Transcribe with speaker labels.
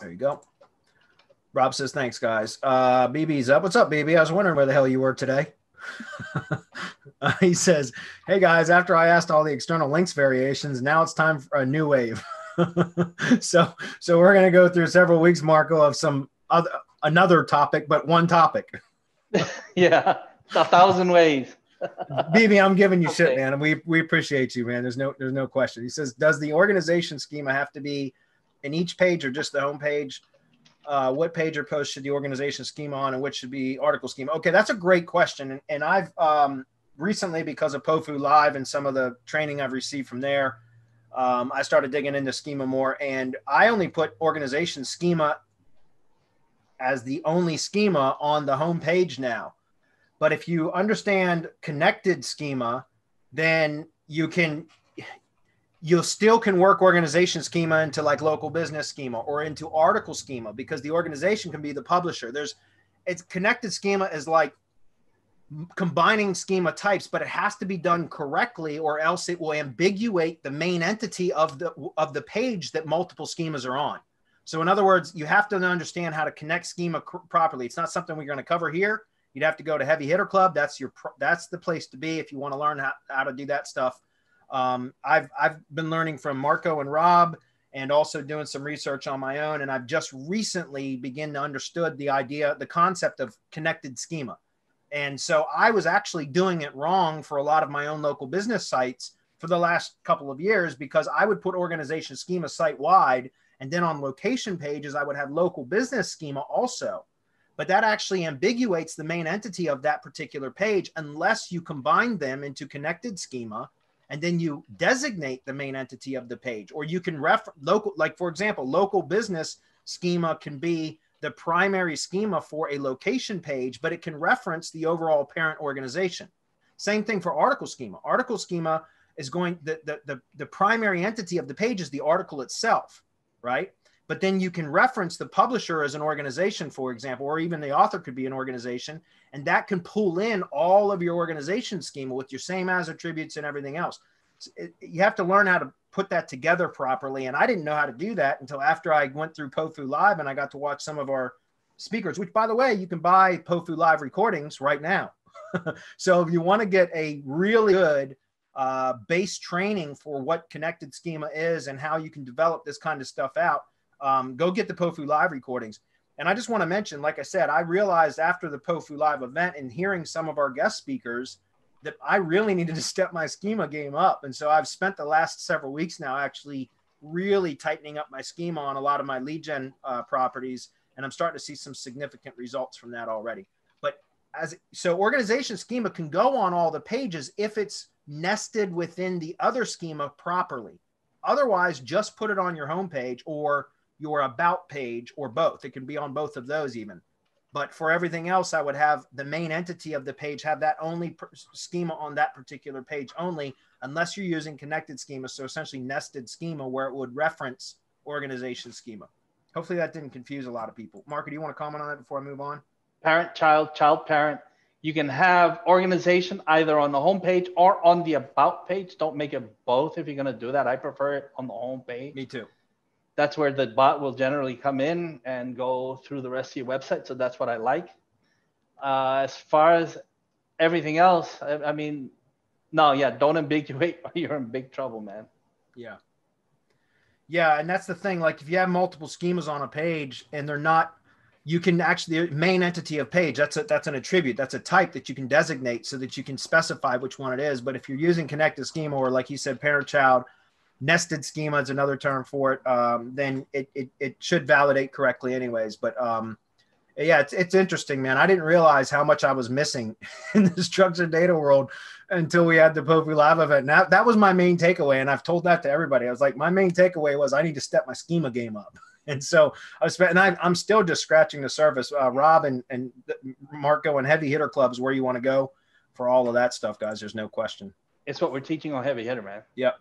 Speaker 1: There you go. Rob says, thanks, guys. Uh, BB's up. What's up, BB? I was wondering where the hell you were today. uh, he says, hey, guys, after I asked all the external links variations, now it's time for a new wave. so, so we're going to go through several weeks, Marco, of some other, another topic, but one topic.
Speaker 2: yeah, a thousand ways.
Speaker 1: BB, I'm giving you okay. shit, man, we we appreciate you, man. There's no there's no question. He says, does the organization schema have to be in each page or just the home page? Uh, what page or post should the organization schema on, and which should be article schema? Okay, that's a great question, and, and I've um, recently because of POFU Live and some of the training I've received from there, um, I started digging into schema more, and I only put organization schema as the only schema on the home page now. But if you understand connected schema, then you can you still can work organization schema into like local business schema or into article schema because the organization can be the publisher. There's it's connected schema is like combining schema types, but it has to be done correctly or else it will ambiguate the main entity of the of the page that multiple schemas are on. So in other words, you have to understand how to connect schema properly. It's not something we're going to cover here. You'd have to go to Heavy Hitter Club. That's your that's the place to be if you want to learn how, how to do that stuff. Um, I've I've been learning from Marco and Rob, and also doing some research on my own. And I've just recently begun to understood the idea, the concept of connected schema. And so I was actually doing it wrong for a lot of my own local business sites for the last couple of years because I would put organization schema site wide, and then on location pages I would have local business schema also but that actually ambiguates the main entity of that particular page unless you combine them into connected schema and then you designate the main entity of the page or you can ref local like for example local business schema can be the primary schema for a location page but it can reference the overall parent organization. Same thing for article schema. Article schema is going the the, the, the primary entity of the page is the article itself right but then you can reference the publisher as an organization, for example, or even the author could be an organization, and that can pull in all of your organization schema with your same as attributes and everything else. It, you have to learn how to put that together properly, and I didn't know how to do that until after I went through POFU Live and I got to watch some of our speakers. Which, by the way, you can buy POFU Live recordings right now. so if you want to get a really good uh, base training for what connected schema is and how you can develop this kind of stuff out um, go get the POFU live recordings. And I just want to mention, like I said, I realized after the POFU live event and hearing some of our guest speakers that I really needed to step my schema game up. And so I've spent the last several weeks now actually really tightening up my schema on a lot of my lead gen uh, properties. And I'm starting to see some significant results from that already. But as so organization schema can go on all the pages if it's nested within the other schema properly. Otherwise, just put it on your homepage or your about page or both. It can be on both of those even. But for everything else, I would have the main entity of the page have that only per- schema on that particular page only, unless you're using connected schema. So essentially nested schema where it would reference organization schema. Hopefully that didn't confuse a lot of people. Mark, do you want to comment on that before I move on?
Speaker 2: Parent, child, child, parent. You can have organization either on the home page or on the about page. Don't make it both if you're going to do that. I prefer it on the home page.
Speaker 1: Me too
Speaker 2: that's where the bot will generally come in and go through the rest of your website. So that's what I like. Uh, as far as everything else, I, I mean, no, yeah, don't ambiguate. You're in big trouble, man.
Speaker 1: Yeah. Yeah, and that's the thing. Like if you have multiple schemas on a page and they're not, you can actually main entity of page. That's a that's an attribute. That's a type that you can designate so that you can specify which one it is. But if you're using connected schema or like you said, parent child, nested schema is another term for it, um, then it, it, it should validate correctly anyways. But um, yeah, it's, it's interesting, man. I didn't realize how much I was missing in the structured data world until we had the POFU Live event. Now that was my main takeaway. And I've told that to everybody. I was like, my main takeaway was I need to step my schema game up. And so I spent, and I, am still just scratching the surface. Uh, Rob and, and Marco and Heavy Hitter Clubs, where you want to go for all of that stuff, guys. There's no question.
Speaker 2: It's what we're teaching on Heavy Hitter, man.
Speaker 1: Yep.